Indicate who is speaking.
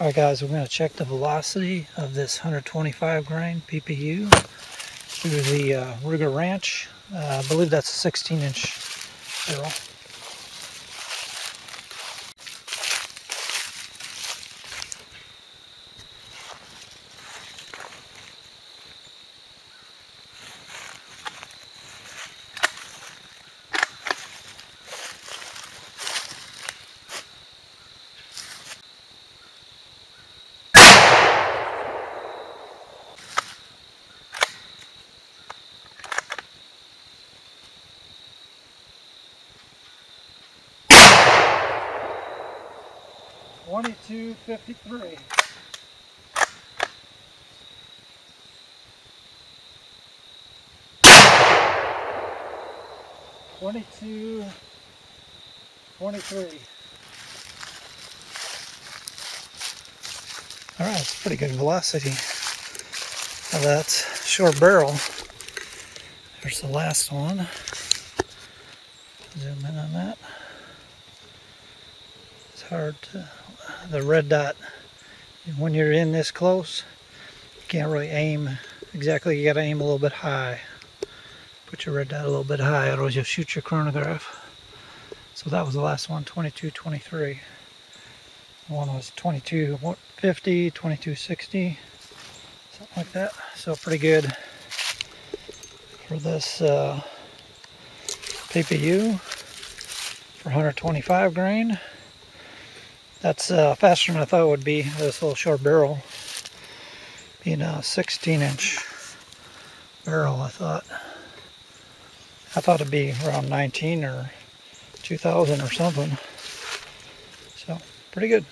Speaker 1: Alright guys, we're going to check the velocity of this 125 grain PPU through the uh, Ruger Ranch. Uh, I believe that's a 16 inch barrel. Twenty-two fifty-three. Twenty-two twenty-three. All right, it's pretty good velocity of that short barrel. There's the last one. Zoom in on that. Hard to, the red dot, when you're in this close, you can't really aim exactly. You got to aim a little bit high. Put your red dot a little bit high, otherwise you'll shoot your chronograph. So that was the last one, 22, 23. One was 2250, 2260, something like that. So pretty good for this uh, PPU for 125 grain. That's uh, faster than I thought it would be, this little short barrel. Being a 16 inch barrel, I thought. I thought it'd be around 19 or 2000 or something. So, pretty good.